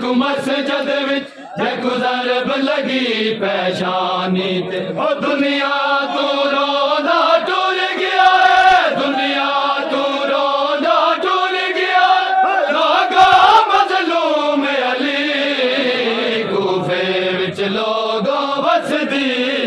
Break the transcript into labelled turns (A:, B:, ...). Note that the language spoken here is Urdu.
A: کو مسجد وچ جے گزرب لگی پیشانی تے۔ او دنیا تو رونا ٹور گیا ہے۔ دنیا تو رونا ٹور گیا لوگا مظلوم علی، کوفے وچ لوگوں بسدی